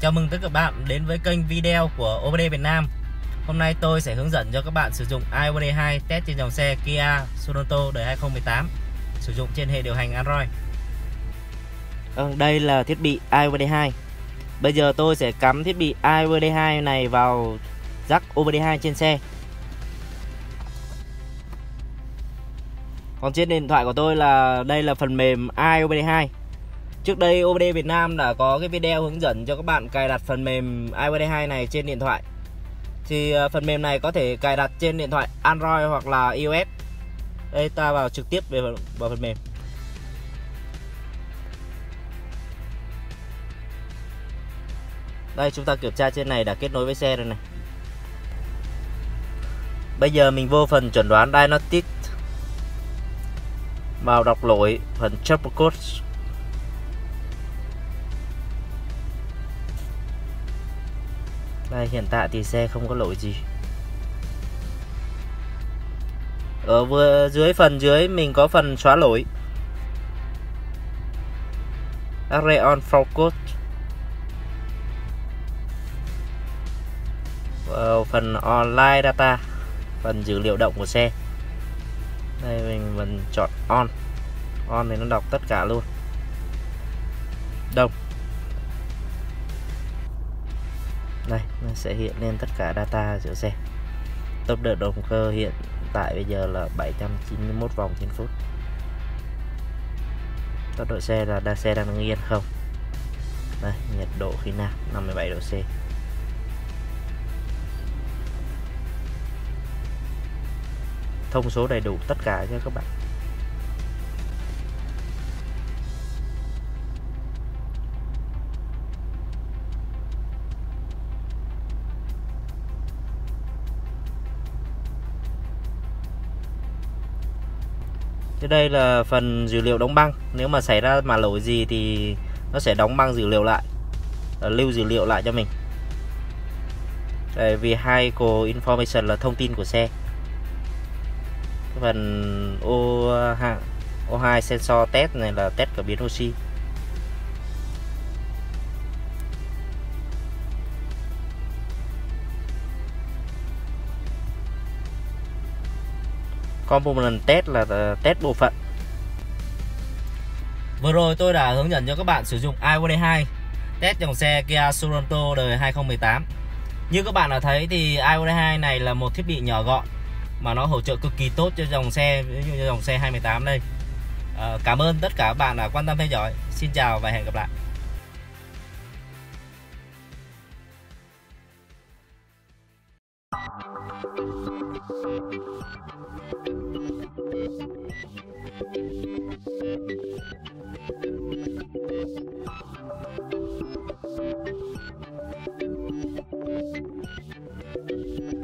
Chào mừng tất cả các bạn đến với kênh video của OBD Việt Nam. Hôm nay tôi sẽ hướng dẫn cho các bạn sử dụng iOBD 2 test trên dòng xe Kia Sorento đời 2018 Sử dụng trên hệ điều hành Android. Ừ, Đây là thiết bị iOBD 2 Bây giờ tôi sẽ cắm thiết bị iOBD 2 này vào jack OBD 2 trên xe. Còn trên điện thoại của tôi là đây là phần mềm iOBD 2 Trước đây OBD Việt Nam đã có cái video hướng dẫn cho các bạn cài đặt phần mềm iOS 2 này trên điện thoại. Thì ờ, phần mềm này có thể cài đặt trên điện thoại Android hoặc là iOS Đây, ta vào trực tiếp về vào phần mềm. Đây, chúng ta kiểm tra trên này đã kết nối với xe rồi này. Bây giờ mình vô phần chuẩn đoán Diagnostic Vào đọc lỗi phần Trouble Code Đây hiện tại thì xe không có lỗi gì. Ở vừa dưới phần dưới, mình có phần xóa lỗi. Areon on focus. Vào phần online data, Phần dữ liệu động của xe. Đây, mình mình chọn on. On thì nó đọc tất cả luôn. Đồng đây nó sẽ hiện lên tất cả data giữa xe. Tốc độ động cơ hiện tại bây giờ là 791 vòng trên phút. Tốc độ xe là đa xe đang yên không? Đây, nhiệt độ khí nạp 57 độ C. Thông số đầy đủ tất cả cho các bạn. Thế đây là phần dữ liệu đóng băng. Nếu mà xảy ra mà lỗi gì thì nó sẽ đóng băng dữ liệu lại ờ, Lưu dữ liệu lại cho mình. Đây, Vehicle Information là thông tin của xe. Phần ô, ô2 sensor test này là test cảm biến oxy. Component test là ờ, test bộ phận. Vừa rồi tôi đã hướng dẫn cho các bạn sử dụng iOS 2 test dòng xe Kia Sorento đời 2018 Như các bạn đã thấy thì iOS 2 này là một thiết bị nhỏ gọn mà nó hỗ trợ cực kỳ tốt cho dòng xe ví dụ như dòng xe 2018 đây. À, Cảm ơn tất cả các bạn đã quan tâm theo dõi. Xin chào và hẹn gặp lại. Thank